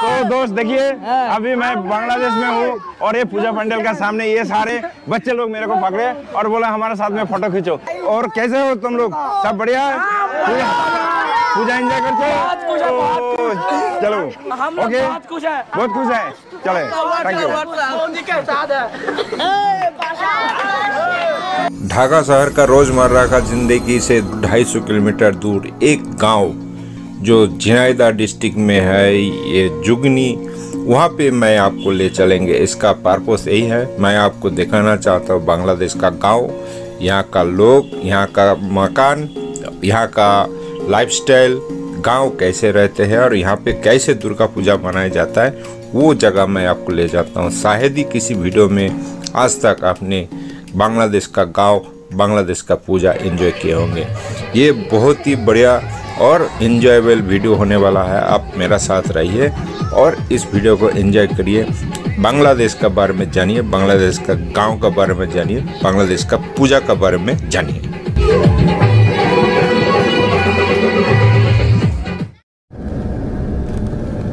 तो दोस्त देखिए अभी मैं बांग्लादेश में हूँ और ये पूजा पंडाल का सामने ये सारे बच्चे लोग मेरे को पकड़े और बोला हमारे साथ में फ़ोटो खींचो। और कैसे हो तुम लोग? सब बढ़िया? है पूजा एंजॉय करते हो? चलो ओके बहुत खुश है। बहुत खुश है। चले थैंक यू है। ढाका शहर का रोज़मर्रा का ज़िंदगी से 250 किलोमीटर दूर एक गाँव जो झिनाइदा डिस्ट्रिक्ट में है, ये जुगनी, वहाँ पे मैं आपको ले चलेंगे। इसका पर्पस यही है। मैं आपको दिखाना चाहता हूँ बांग्लादेश का गाँव, यहाँ का लोग, यहाँ का मकान, यहाँ का लाइफस्टाइल गाँव कैसे रहते हैं और यहाँ पे कैसे दुर्गा पूजा मनाया जाता है, वो जगह मैं आपको ले जाता हूँ। शायद ही किसी वीडियो में आज तक आपने बांग्लादेश का गाँव, बांग्लादेश का पूजा एंजॉय किए होंगे। ये बहुत ही बढ़िया और इन्जॉयबल वीडियो होने वाला है। आप मेरा साथ रहिए और इस वीडियो को इन्जॉय करिए। बांग्लादेश का बारे में जानिए, बांग्लादेश का गाँव का बारे में जानिए, बांग्लादेश का पूजा का बारे में जानिए।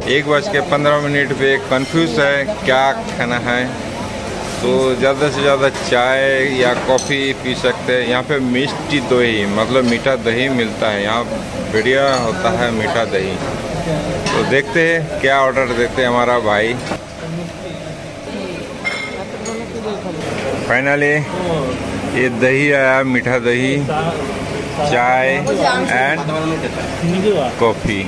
एक बज के पंद्रह मिनट पे कंफ्यूज है, क्या खाना है? तो ज़्यादा से ज़्यादा चाय या कॉफ़ी पी सकते हैं। यहाँ पे मिष्टी दही मतलब मीठा दही मिलता है। यहाँ बढ़िया होता है मीठा दही। तो देखते हैं क्या ऑर्डर देते हैं हमारा भाई। फाइनली ये दही आया मीठा दही चाय एंड कॉफ़ी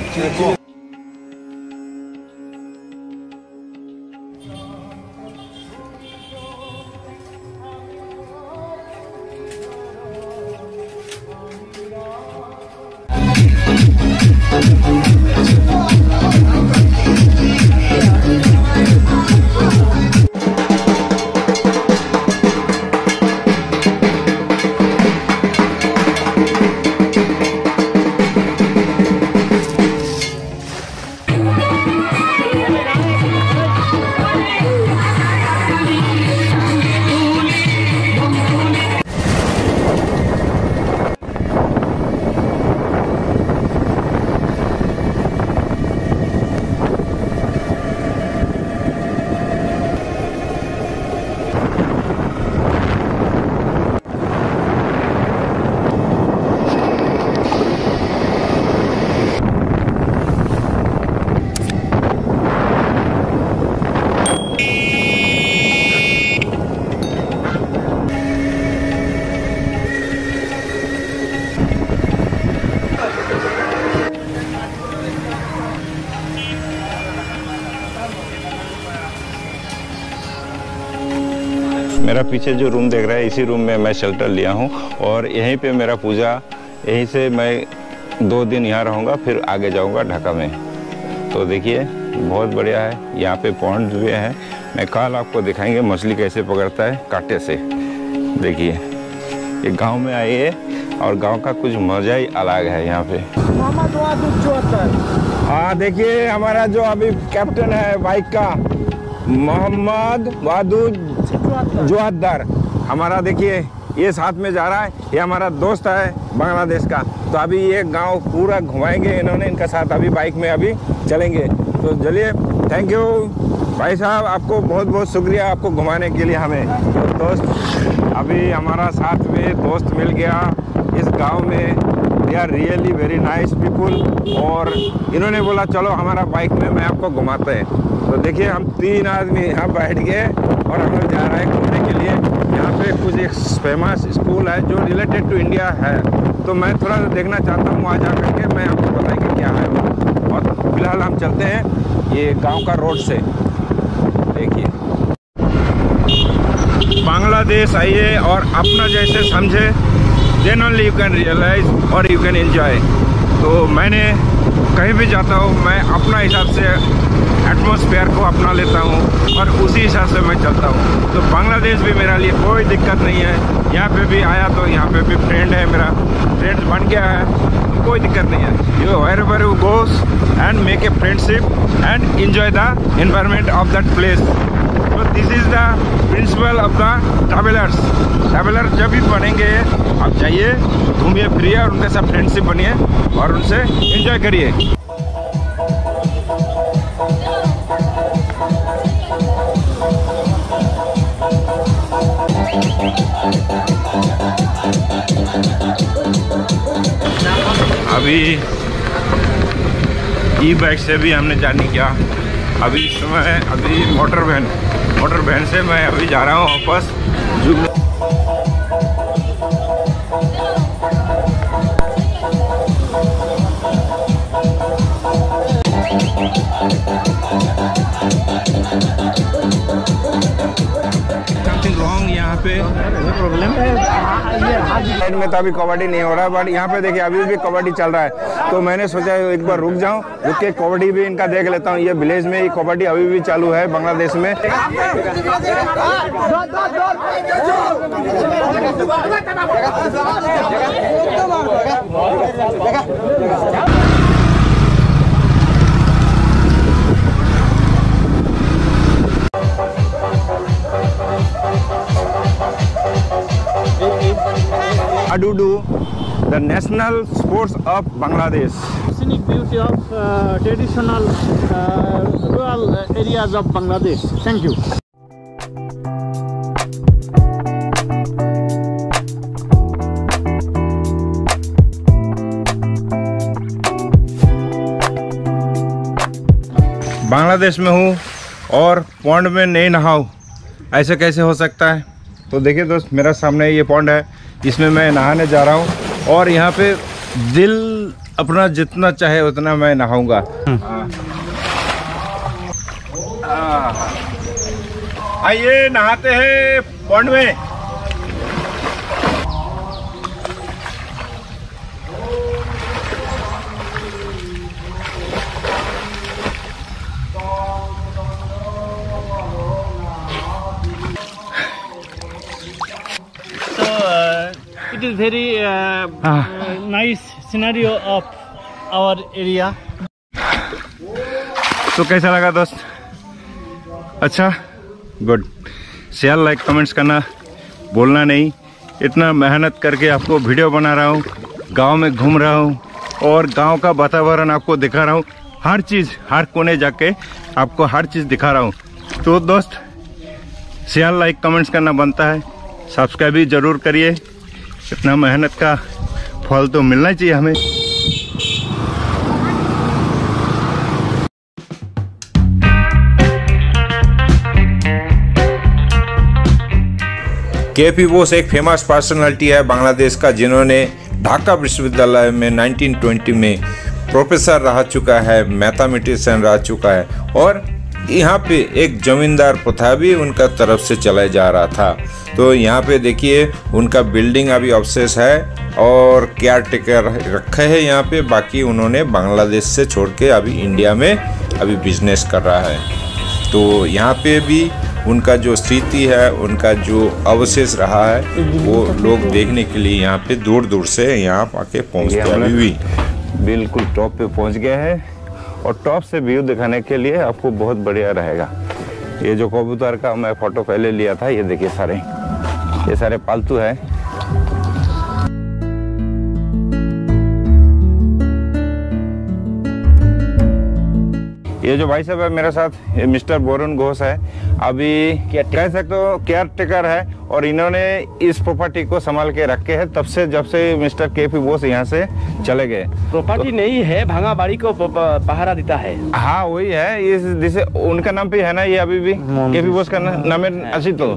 मेरा पीछे जो रूम देख रहा है इसी रूम में मैं शेल्टर लिया हूँ और यहीं पे मेरा पूजा यहीं से मैं दो दिन यहाँ रहूँगा फिर आगे जाऊँगा ढाका में। तो देखिए बहुत बढ़िया है यहाँ पे पॉन्ड भी हैं। मैं कल आपको दिखाएँगे मछली कैसे पकड़ता है कांटे से। देखिए ये गाँव में आइए और गाँव का कुछ मज़ा ही अलग है यहाँ पे। हाँ। देखिए हमारा जो अभी कैप्टन है बाइक का मोहम्मद वादुद जुआददार हमारा देखिए, ये साथ में जा रहा है, ये हमारा दोस्त है बांग्लादेश का। तो अभी ये गाँव पूरा घुमाएँगे इन्होंने, इनका साथ अभी बाइक में अभी चलेंगे। तो चलिए थैंक यू भाई साहब, आपको बहुत बहुत शुक्रिया आपको घुमाने के लिए हमें। तो दोस्त, अभी हमारा साथ में दोस्त मिल गया। इस गाँव में they are really very nice people और इन्होंने बोला, चलो हमारा बाइक में मैं आपको घुमाते हैं। तो देखिए, हम तीन आदमी यहाँ बैठ गए और हम जा रहे हैं पे कुछ एक फ़ेमस स्कूल है जो रिलेटेड टू इंडिया है। तो मैं थोड़ा देखना चाहता हूँ वहाँ जा करके मैं आपको बताएँगे क्या है वो। और फ़िलहाल हम चलते हैं ये गाँव का रोड से। देखिए। बांग्लादेश आइए और अपना जैसे समझे then only you can realise और यू कैन एंजॉय तो मैंने कहीं भी जाता हूँ, मैं अपना हिसाब से एटमोसफेयर को अपना लेता हूँ और उसी हिसाब से मैं चलता हूँ। तो बांग्लादेश भी मेरा लिए कोई दिक्कत नहीं है। यहाँ पे भी आया तो यहाँ पे भी फ्रेंड है मेरा। फ्रेंड बन गया है तो कोई दिक्कत नहीं है। You wherever you goes and make a friendship and enjoy the environment of that place तो this is the principle of the travellers traveller जब भी बनेंगे, आप जाइए, घूमिए, फिरिए, और उनके साथ फ्रेंडशिप बनिए, और उनसे एंजॉय करिए। अभी ई बाइक से भी हमने जर्नी किया। अभी इस समय, अभी मोटर वैन मोटर वैन से मैं अभी जा रहा हूँ वापस। जुगनू समथिंग रॉन्ग यहाँ पे। प्रॉब्लम है। साइड में तो अभी कबड्डी नहीं हो रहा है बट यहाँ पे देखिए अभी भी कबड्डी चल रहा है तो मैंने सोचा एक बार रुक जाऊँ रुक के कबड्डी भी इनका देख लेता हूँ ये विलेज में ही कबड्डी अभी भी चालू है बांग्लादेश में Adudu, the national sports of Bangladesh. scenic beauty of uh, traditional uh, rural areas of Bangladesh. Thank you. Bangladesh में हूँ और पौंड में नहीं नहाऊँ ऐसे कैसे हो सकता है तो देखिए दोस्त मेरा सामने ये पौंड है इसमें मैं नहाने जा रहा हूँ और यहाँ पे दिल अपना जितना चाहे उतना मैं नहाऊँगा। आइए नहाते हैं पौंड में। Very uh, uh, nice scenario of our area. तो कैसा लगा दोस्त? अच्छा? गुड शेयर लाइक कमेंट्स करना बोलना नहीं। इतना मेहनत करके आपको वीडियो बना रहा हूँ गाँव में घूम रहा हूँ और गाँव का वातावरण आपको दिखा रहा हूँ। हर चीज़ हर कोने जाके आपको हर चीज़ दिखा रहा हूँ। तो दोस्त शेयर लाइक कमेंट्स करना बनता है। सब्सक्राइब भी ज़रूर करिए। इतना मेहनत का फल तो मिलना चाहिए हमें। के पी बोस एक फ़ेमस पर्सनालिटी है बांग्लादेश का, जिन्होंने ढाका विश्वविद्यालय में 1920 में प्रोफेसर रह चुका है मैथमेटिशियन रह चुका है और यहाँ पे एक जमींदार प्रथा भी उनका तरफ़ से चला जा रहा था। तो यहाँ पे देखिए उनका बिल्डिंग अभी अवशेष है और केयर टेकर रखे हैं यहाँ पे बाकी उन्होंने बांग्लादेश से छोड़ के अभी इंडिया में अभी बिज़नेस कर रहा है। तो यहाँ पे भी उनका जो स्थिति है उनका जो अवशेष रहा है वो लोग देखने के लिए यहाँ पे दूर दूर से यहाँ आके पहुँचते ये हम अभी भी। बिल्कुल टॉप पे पहुँच गए हैं। और टॉप से व्यू दिखाने के लिए आपको बहुत बढ़िया रहेगा। ये जो कबूतर का मैं फ़ोटो पहले लिया था, ये देखिए सारे। ये सारे पालतू है। ये जो भाई साहब है मेरे साथ ये मिस्टर बोरुन घोष है। अभी कह सकते हो केयर टेकर है और इन्होंने इस प्रॉपर्टी को संभाल के रखे हैं तब से जब से मिस्टर के पी बोस यहाँ से चले गए। प्रॉपर्टी तो, नहीं है भांगा बाड़ी को पहरा देता है। हाँ वही है इस जिसे उनका नाम पे है ना ये अभी भी? के पी बोस का ना- नाम है असी तो।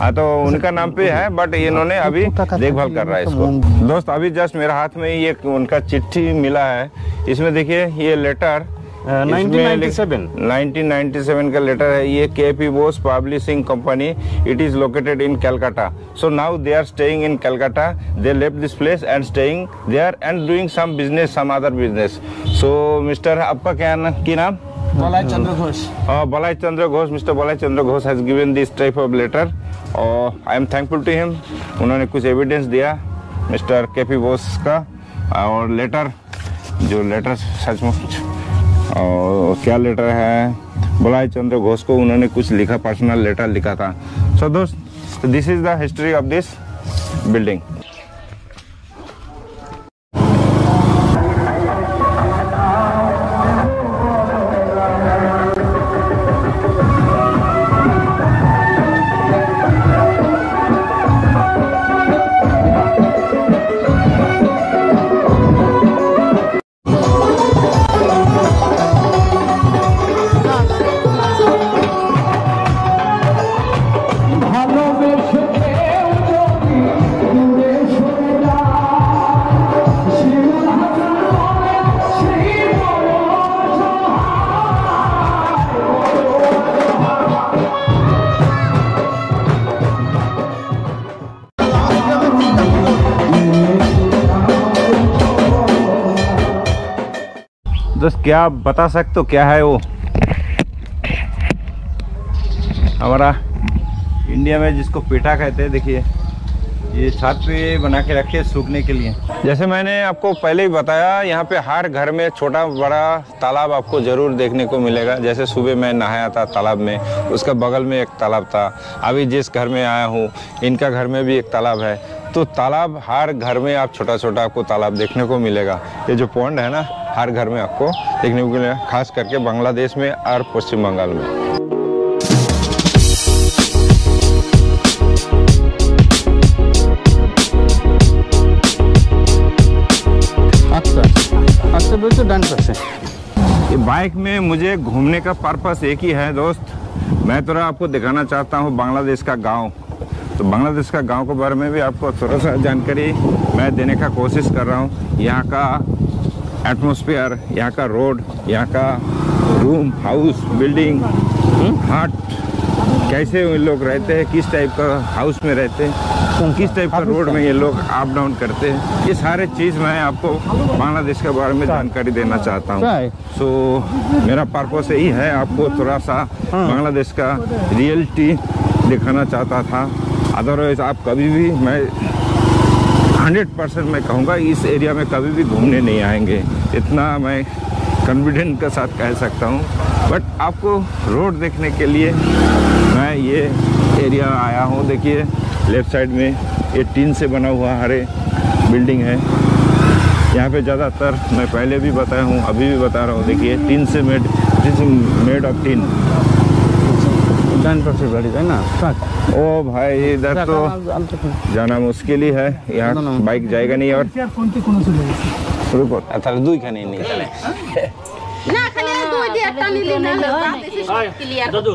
हाँ तो उनका नाम पे है बट इन्होंने अभी देखभाल कर रहा है इसको। दोस्त अभी जस्ट मेरे हाथ में ये उनका चिट्ठी मिला है। इसमें देखिए ये लेटर 1997 1997 का लेटर है ये K P Bose publishing company it is located in Calcutta so now they are staying in Calcutta they left this place and staying there and doing some business some other business so mister आपका क्या ना, की नाम बलाई चंद्र Ghosh Uh, Balai Chandra Ghosh, Mr. Balai Chandra Ghosh has given this type of letter. Uh, I am thankful to him. उन्होंने कुछ evidence दिया mister के पी बोस का और लेटर जो लेटर सचमुच और क्या लेटर है? बुलाई चंद्र घोष को उन्होंने कुछ लिखा पर्सनल लेटर लिखा था। सो दोस्त this is the history of this building दोस्त क्या बता सकते हो क्या है वो? हमारा इंडिया में जिसको पेटा कहते हैं, देखिए, ये छत पे बना के रखे सूखने के लिए। जैसे मैंने आपको पहले ही बताया, यहाँ पे हर घर में छोटा बड़ा तालाब आपको ज़रूर देखने को मिलेगा। जैसे सुबह मैं नहाया था तालाब में, उसका बगल में एक तालाब था। अभी जिस घर में आया हूँ, इनका घर में भी एक तालाब है। तो तालाब हर घर में आप छोटा छोटा आपको तालाब देखने को मिलेगा। ये जो पौंड है ना हर घर में आपको देखने को मिलेगा खास करके बांग्लादेश में और पश्चिम बंगाल में। तो ये बाइक में मुझे घूमने का पर्पस एक ही है दोस्त। मैं थोड़ा आपको दिखाना चाहता हूँ बांग्लादेश का गाँव। तो बांग्लादेश का गाँव के बारे में भी आपको थोड़ा सा जानकारी मैं देने का कोशिश कर रहा हूँ। यहाँ का एटमॉस्फेयर यहाँ का रोड यहाँ का रूम हाउस बिल्डिंग हाट कैसे ये लोग रहते हैं? किस टाइप का हाउस में रहते हैं? किस टाइप का रोड में ये लोग अप डाउन करते हैं? ये सारे चीज़ मैं आपको बांग्लादेश के बारे में जानकारी देना चाहता हूँ। सो मेरा पर्पस यही है आपको थोड़ा सा बांग्लादेश का रियलिटी दिखाना चाहता था। अदरवाइज़ आप कभी भी मैं हंड्रेड परसेंट मैं कहूँगा, इस एरिया में कभी भी घूमने नहीं आएँगे। इतना मैं कॉन्फिडेंट के साथ कह सकता हूँ। बट आपको रोड देखने के लिए मैं ये एरिया आया हूँ। देखिए लेफ़्ट साइड में ये टीन से बना हुआ हरे बिल्डिंग है। यहाँ पे ज़्यादातर मैं पहले भी बताया हूँ, अभी भी बता रहा हूँ। देखिए, टीन से made made of tin. ডান পাশের বাড়ি তাই না থাক ओ भाई इधर तो जाना मुश्किल ही है यहाँ बाइक जाएगा नहीं और रुको তাহলে দুইখানে নেই তাহলে না খালি আর দুই দিয়ে একটা নিলি না বাদ এসে সব ক্লিয়ার দাদু।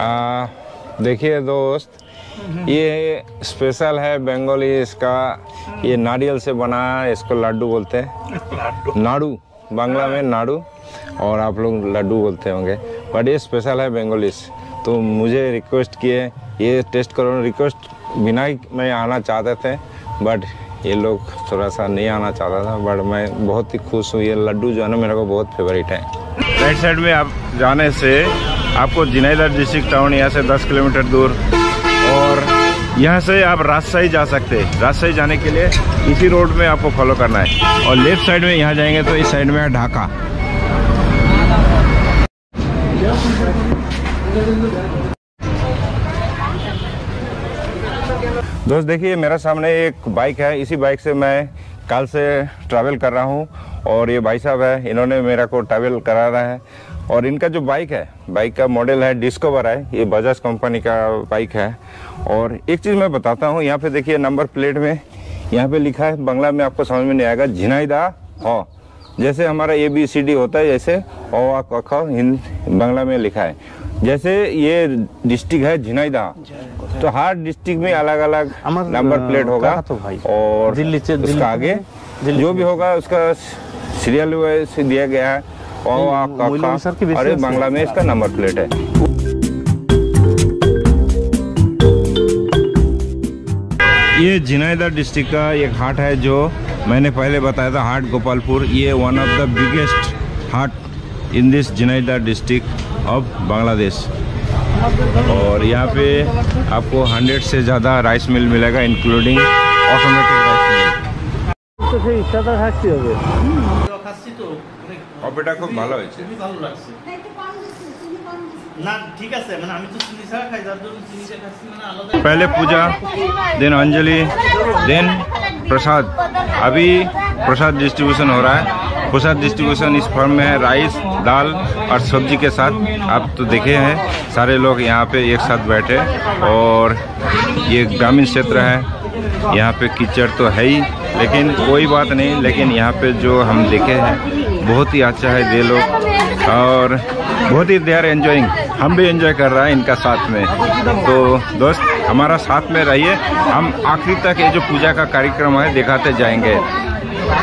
आ, देखिए दोस्त ये स्पेशल है बंगाली इसका ये नारियल से बना है इसको लड्डू बोलते हैं नाड़ू बांग्ला में नाड़ू और आप लोग लड्डू बोलते होंगे बट ये स्पेशल है बंगालीस तो मुझे रिक्वेस्ट किए, ये टेस्ट करो। रिक्वेस्ट बिना ही मैं आना चाहते थे बट ये लोग थोड़ा सा नहीं आना चाहता था। बट मैं बहुत ही खुश हूँ। ये लड्डू जो है ना मेरे को बहुत फेवरेट है। राइट साइड में आप जाने से आपको जिनाइदर डिस्ट्रिक्ट टाउन यहाँ से 10 किलोमीटर दूर, और यहाँ से आप राजशाही जा सकते। हैं राजशाही जाने के लिए इसी रोड में आपको फॉलो करना है। और लेफ़्ट साइड में यहाँ जाएँगे तो इस साइड में है ढाका। दोस्त, देखिए, मेरा सामने एक बाइक है। इसी बाइक से मैं कल से ट्रैवल कर रहा हूँ और ये भाई साहब है। इन्होंने मेरा को ट्रैवल करा रहा है। और इनका जो बाइक है बाइक का मॉडल है डिस्कवर है। ये बजाज कंपनी का बाइक है। और एक चीज़ मैं बताता हूँ, यहाँ पे देखिए नंबर प्लेट में, यहाँ पे लिखा है, बंगला में आपको समझ में नहीं आएगा झिनाईदा हो। जैसे हमारा ए बी सी डी होता है, जैसे ओ आ हिंद, बांग्ला में लिखा है। जैसे ये डिस्ट्रिक्ट है झिनाईदा तो हर डिस्ट्रिक्ट में अलग अलग नंबर प्लेट होगा तो भाई। और दिल्ली से- दिल्ली उसका आगे दिल्ली जो भी होगा उसका सीरियल से दिया गया है। और से- बांग्ला में इसका नंबर प्लेट है। ये झिनाइदा डिस्ट्रिक्ट का एक हाट है जो मैंने पहले बताया था हाट गोपालपुर। ये one of the biggest haat in this Jhenaidah district of Bangladesh और यहाँ पे आपको 100 से ज़्यादा राइस मिल मिलेगा इंक्लूडिंग ऑटोमेटिक राइस मिल তো সেই ইচ্ছাটা থাকতে হবে খাচ্ছি তো অনেক কফিটা খুব ভালো হয়েছে খুবই ভালো লাগছে না ঠিক আছে মানে আমি তো চিনি ছাড়া খাই যার জন্য চিনিটা খাচ্ছি মানে আলাদা पहले पूजा देन अंजलि देन प्रसाद अभी प्रसाद डिस्ट्रीब्यूशन हो रहा है प्रसाद डिस्ट्रीब्यूशन इस फॉर्म में है, राइस, दाल और सब्ज़ी के साथ। आप तो देखे हैं, सारे लोग यहाँ पे एक साथ बैठे और ये ग्रामीण क्षेत्र है, यहाँ पे कीचड़ तो है ही, लेकिन कोई बात नहीं, लेकिन यहाँ पे जो हम देखे हैं, बहुत ही अच्छा है ये लोग, और बहुत ही दे आर एन्जॉइंग हम भी एंजॉय कर रहे हैं इनका साथ में। तो दोस्त, हमारा साथ में रहिए, हम आखिरी तक ये जो पूजा का कार्यक्रम है, दिखाते जाएँगे।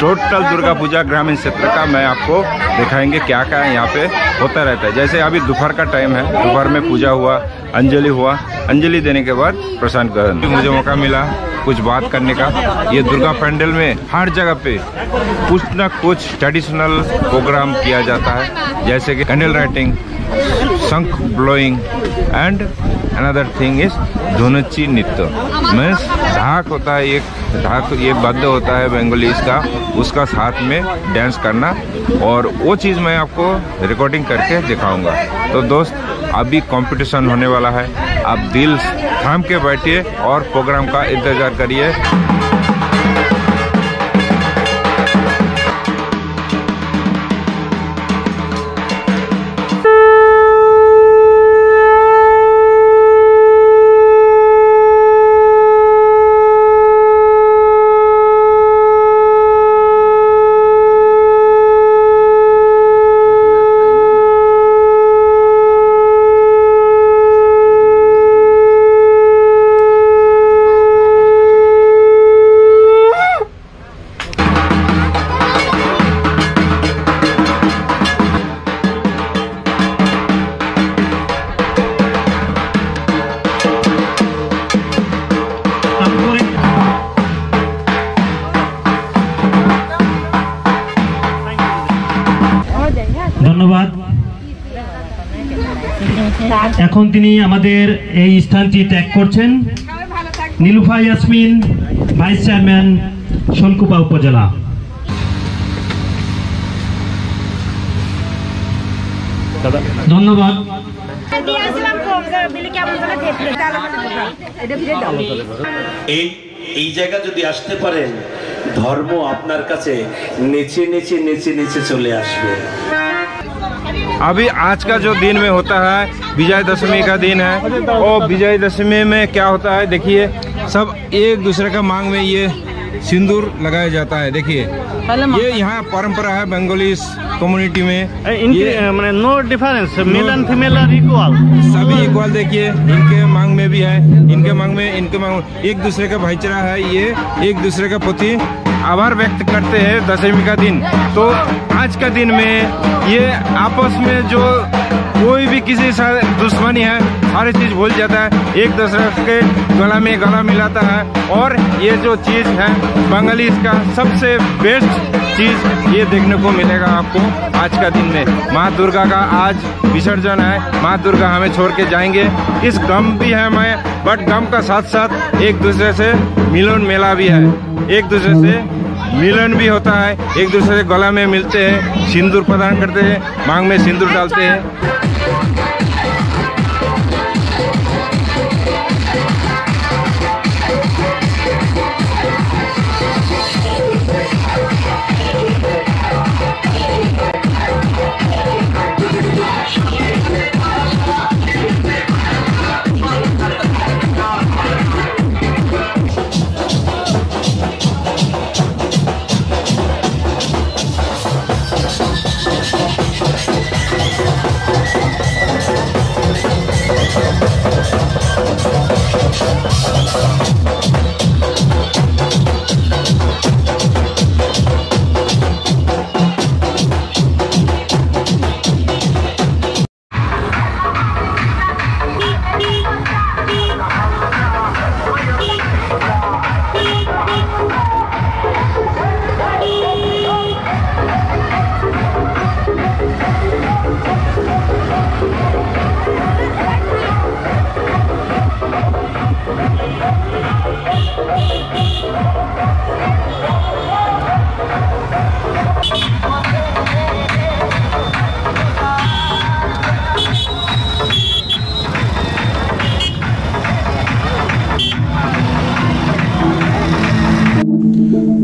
टोटल दुर्गा पूजा ग्रामीण क्षेत्र का मैं आपको दिखाएँगे क्या क्या यहाँ पे होता रहता है। जैसे अभी दोपहर का टाइम है, दोपहर में पूजा हुआ, अंजलि हुआ, अंजलि देने के बाद प्रशांत ग्रहण मुझे मौका मिला कुछ बात करने का। ये दुर्गा पंडाल में हर जगह पे कुछ ना कुछ ट्रेडिशनल प्रोग्राम किया जाता है। जैसे कि candle writing shankh blowing and another thing is dhunuchi nritya means dhak होता है एक ढाक ये बद्ध होता है बेंगोलीज का उसका साथ में डांस करना और वो चीज़ मैं आपको रिकॉर्डिंग करके दिखाऊँगा तो दोस्त अभी कंपटीशन होने वाला है आप दिल थाम के बैठिए और प्रोग्राम का इंतज़ार करिए এখন তিনি আমাদের এই স্থানটি ত্যাগ করছেন। Nilufa Yasmin vice chairman Shailkupa upazila. ধন্যবাদ। এই এই জায়গা যদি আসতে পারেন ধর্ম আপনার কাছে নেচে নেচে নেচে নেচে চলে আসবে। अभी आज का जो दिन में होता है विजय दशमी का दिन है और विजय दशमी में क्या होता है देखिए सब एक दूसरे का मांग में ये सिंदूर लगाया जाता है देखिए। ये यहाँ परंपरा है बंगाली कम्युनिटी में। इनके मैंने no difference male and female are equal सभी इक्वल देखिए इनके मांग में भी है, इनके मांग में, इनके मांग एक दूसरे का भाईचारा है ये, एक दूसरे का प्रति आभार व्यक्त करते हैं दशमी का दिन। तो आज का दिन में ये आपस में जो कोई भी किसी दुश्मनी है, हर चीज़ भूल जाता है। एक दूसरे के गला में गला मिलाता है। और ये जो चीज़ है, बंगाली का सबसे बेस्ट चीज़ ये देखने को मिलेगा आपको आज का दिन में। माँ दुर्गा का आज विसर्जन है। माँ दुर्गा हमें छोड़ के जाएँगे। इस गम भी है मैं बट गम का साथ साथ एक दूसरे से मिलन मेला भी है। एक दूसरे से मिलन भी होता है। एक दूसरे से गला में मिलते हैं, सिंदूर प्रदान करते हैं, मांग में सिंदूर डालते हैं। Thank you.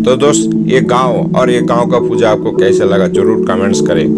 तो दोस्त, ये गाँव और ये गाँव का पूजा आपको कैसे लगा? ज़रूर कमेंट्स करें।